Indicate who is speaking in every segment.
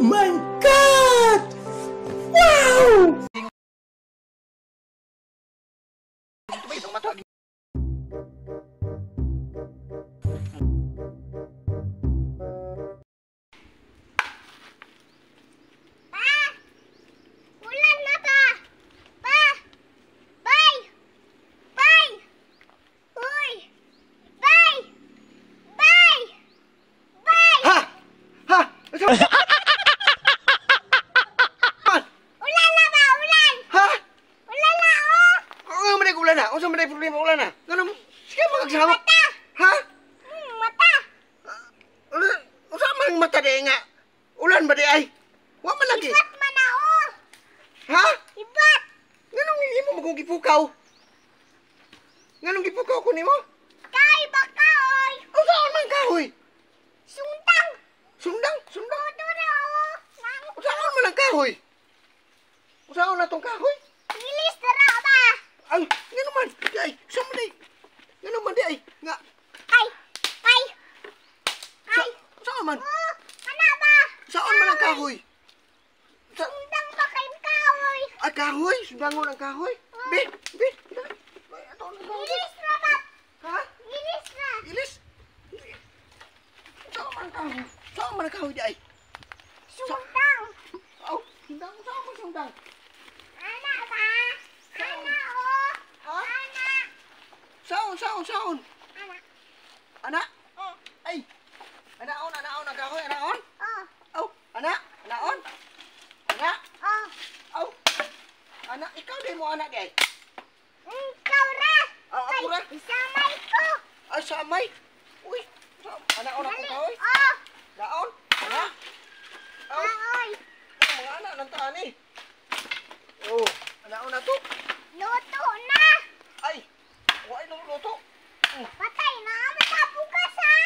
Speaker 1: mãe.
Speaker 2: ông Kau sama dari
Speaker 3: problem ulan ah. Kau nama siapa kau sama? Mata.
Speaker 2: Ha?
Speaker 3: Mata.
Speaker 2: Kau sama yang mata dia ingat. Ulan bade ai. Wa mana lagi?
Speaker 3: Ibat mana oh?
Speaker 2: Ha?
Speaker 3: Ibat.
Speaker 2: Nganong ni mo magong gipu kau? đi gipu kau ko nimo?
Speaker 3: Kai baka oi.
Speaker 2: Kau sa man ka
Speaker 3: oi?
Speaker 2: Sundang. Sundang,
Speaker 3: sundang. Kau tu Ông
Speaker 2: sao Kau mang man ka Ông sao sa
Speaker 3: là tong ka oi?
Speaker 2: Ay, nga naman. Ay, sa man ay. Nga naman di ay. Nga,
Speaker 3: Kay! Kay!
Speaker 2: sa,
Speaker 3: Kay!
Speaker 2: saan man?
Speaker 3: Oh! Ana ba?
Speaker 2: Saan man ang kahoy? Sa,
Speaker 3: Sundang ba kay kaoy?
Speaker 2: ay, kahoy? Sundangon ang kahoy? Be, be. Ay, ato na kahoy.
Speaker 3: Bilis na ba?
Speaker 2: Ha?
Speaker 3: Bilis na!
Speaker 2: Ilis? Saan man ang kahoy? Saan man ang kahoy di ay?
Speaker 3: Sundang!
Speaker 2: Aw, sundang, saan man sundang? Saan, saan, saan?
Speaker 3: Ana!
Speaker 2: Ana?
Speaker 3: Oh!
Speaker 2: Ay, anaon, anaon ang kahoy, anaon?
Speaker 3: Oh!
Speaker 2: Aw, ana, anaon? Ana?
Speaker 3: Oh!
Speaker 2: Aw, ana, ikaw di mo anak di ay?
Speaker 3: Ikaw ra!
Speaker 2: Ah, ako ra?
Speaker 3: Isamay ko!
Speaker 2: Ay, samay. Uy, anaon ako kahoy?
Speaker 3: Oh!
Speaker 2: Naon? Ana? Aw,
Speaker 3: Aoy!
Speaker 2: ang mga anak ng taan eh. Oh, anaon na to?
Speaker 3: Luto na!
Speaker 2: Ay, wala nung luto.
Speaker 3: Patay na! Matabugas ha!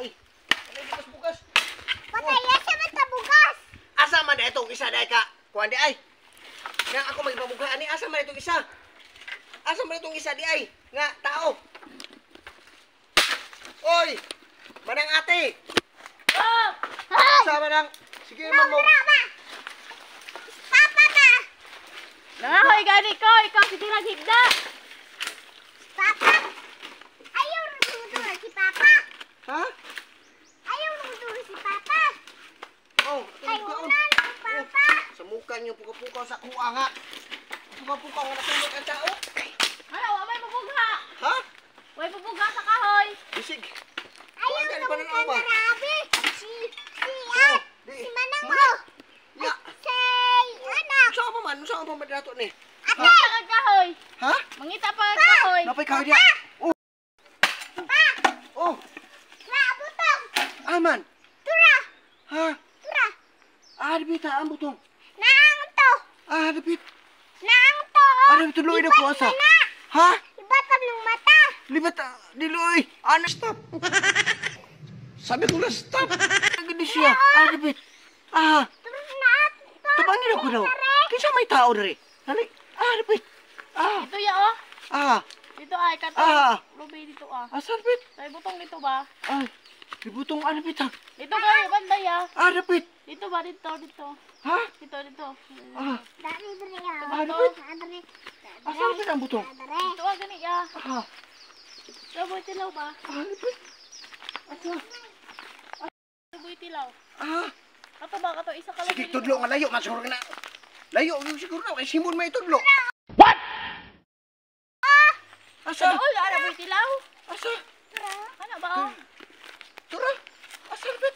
Speaker 2: Ay, ano yung bukas-bukas?
Speaker 3: Patay yan sa matabugas!
Speaker 2: Asa man na itong isa dahil ka? Kuhan di ay. Nga ako may pamughaan ni asa man itong isa? Asa man itong isa di ay? Nga, tao. Oy! Manang ate!
Speaker 3: Oh! Hoy!
Speaker 2: Asa manang... Sige man mo.
Speaker 3: Naura ba? Papa ba?
Speaker 4: Nangahoy gani ko, ikaw si Tirang Higda.
Speaker 2: Puka-puka sa kuha nga. Puka-puka nga natulog ang tao.
Speaker 4: Ano, wa may pupugha.
Speaker 2: Ha?
Speaker 4: Way pupugha sa kahoy.
Speaker 2: Bisig.
Speaker 3: Ayaw
Speaker 2: na
Speaker 3: na Rabi! Si... Si...
Speaker 2: Oh,
Speaker 3: Ah!
Speaker 2: di.
Speaker 3: Si Manang mo!
Speaker 2: Ya.
Speaker 3: Say... Anak!
Speaker 2: Saan pa man? Saan pa man dato ni?
Speaker 4: Ate! Ang kahoy.
Speaker 2: Ha?
Speaker 4: Mangita pa ang kahoy.
Speaker 2: Napay ka diya. Oh. Oh,
Speaker 3: Ra! Butong!
Speaker 2: aman.
Speaker 3: Tura!
Speaker 2: Ha?
Speaker 3: Tura!
Speaker 2: Ah, dipit ha, ang butong. Ah, dipit.
Speaker 3: Naang to!
Speaker 2: Ah, dipit tuloy na ko asa. Ha?
Speaker 3: Ibatab ng mata!
Speaker 2: Libat, ah, diloy. Ano, stop. Sabi ko na stop. Nagadi siya. Ah, dipit. Ah, tabangin ako daw. Kisa may tao diri. Dali. Ah, dipit. Ah,
Speaker 4: Dito ya oh.
Speaker 2: ah.
Speaker 4: Dito ay kato.
Speaker 2: Ah.
Speaker 4: Ruby dito ah.
Speaker 2: Ah, dipit.
Speaker 4: May butong dito ba?
Speaker 2: Ay, dibutong ah, dipit ha.
Speaker 4: Dito ba banda ya?
Speaker 2: Ah, dipit.
Speaker 4: Dito ba dito dito?
Speaker 2: Ha?
Speaker 4: Dito dito.
Speaker 2: Ah,
Speaker 3: Dari dari ya.
Speaker 2: Ah, dipit.
Speaker 3: Dari.
Speaker 2: asa dipit ang butong?
Speaker 4: Dito ah gani ya.
Speaker 2: Ah,
Speaker 4: Ruboy tilaw ba?
Speaker 2: ah, dipit. Asa?
Speaker 4: Ruboy tilaw.
Speaker 2: Ah,
Speaker 4: Kato ba kato isa ka lang.
Speaker 2: sige, tudlo nga layo. Masiguro na. Layo, yung siguro na. Kay Simon may tudlo. Asa?
Speaker 4: Ano ul ara boy tilaw?
Speaker 2: Asa?
Speaker 4: Ano ba?
Speaker 2: Tura? Asa, dipit?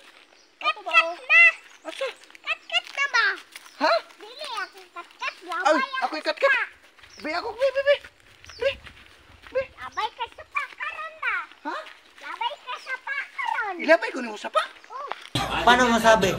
Speaker 4: Kato ba?
Speaker 3: Na!
Speaker 2: Asa?
Speaker 3: Kat-kat na ba?
Speaker 2: Ha?
Speaker 3: Dili ako kat-kat.
Speaker 2: Ay, ako ikat-kat. Be, ako, be, be, be. Be, be.
Speaker 3: Labay ka sa pakaron ba?
Speaker 2: Ha?
Speaker 3: Labay ka sa pakaron.
Speaker 2: Ilabay ko ni mo sa pa.
Speaker 3: Oh,
Speaker 1: Paano masabi?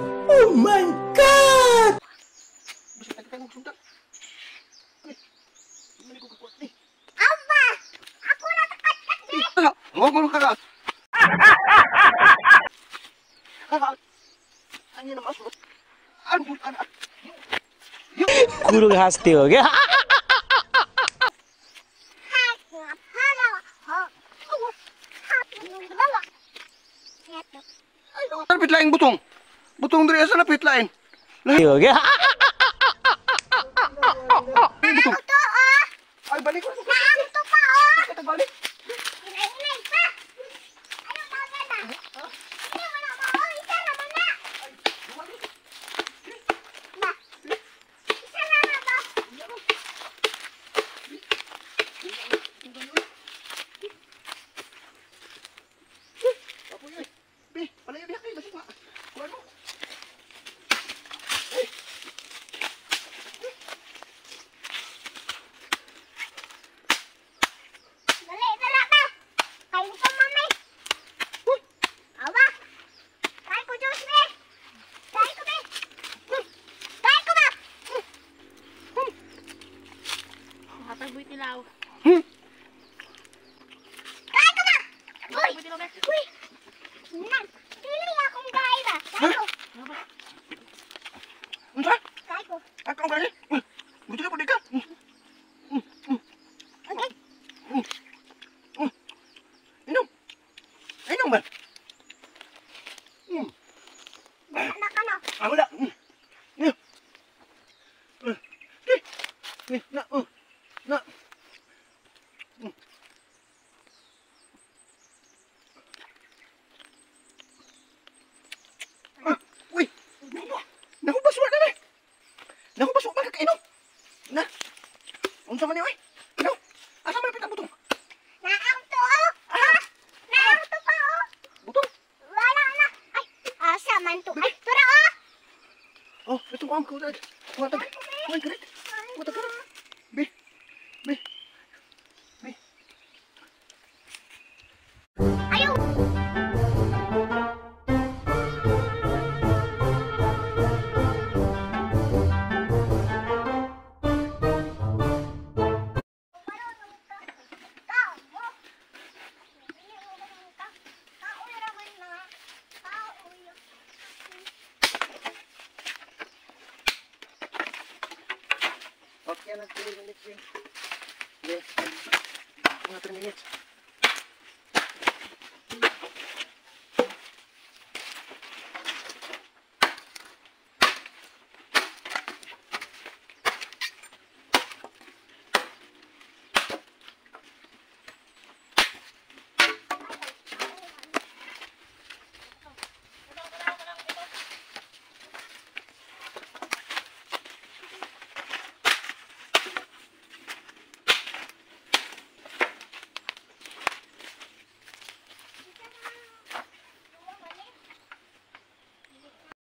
Speaker 2: 오
Speaker 3: 마이 갓! 엄마! 아쿠라
Speaker 2: 똑같은데? 먹으러
Speaker 3: 가라! 아니,
Speaker 2: 나
Speaker 3: 맞어. 안
Speaker 2: 불안해. 구르가
Speaker 3: 하스티어게? butong.
Speaker 2: Butong diri asa napit lain. Lain.
Speaker 3: Okay.
Speaker 2: Aku tak. Niu. Kiki. Nih nak. Nak. Oh. Ah. Nak. Nak pasukan apa? Nak pasukan apa? Keno. Nah. Um sama ni, keno. Akan mana kita
Speaker 3: butuh? Nak antu. Ah. Nak antu pao. Oh,
Speaker 2: it's a warm cool dead. What the? What
Speaker 3: the?
Speaker 2: What the? Ya no estoy viendo el Una terminación.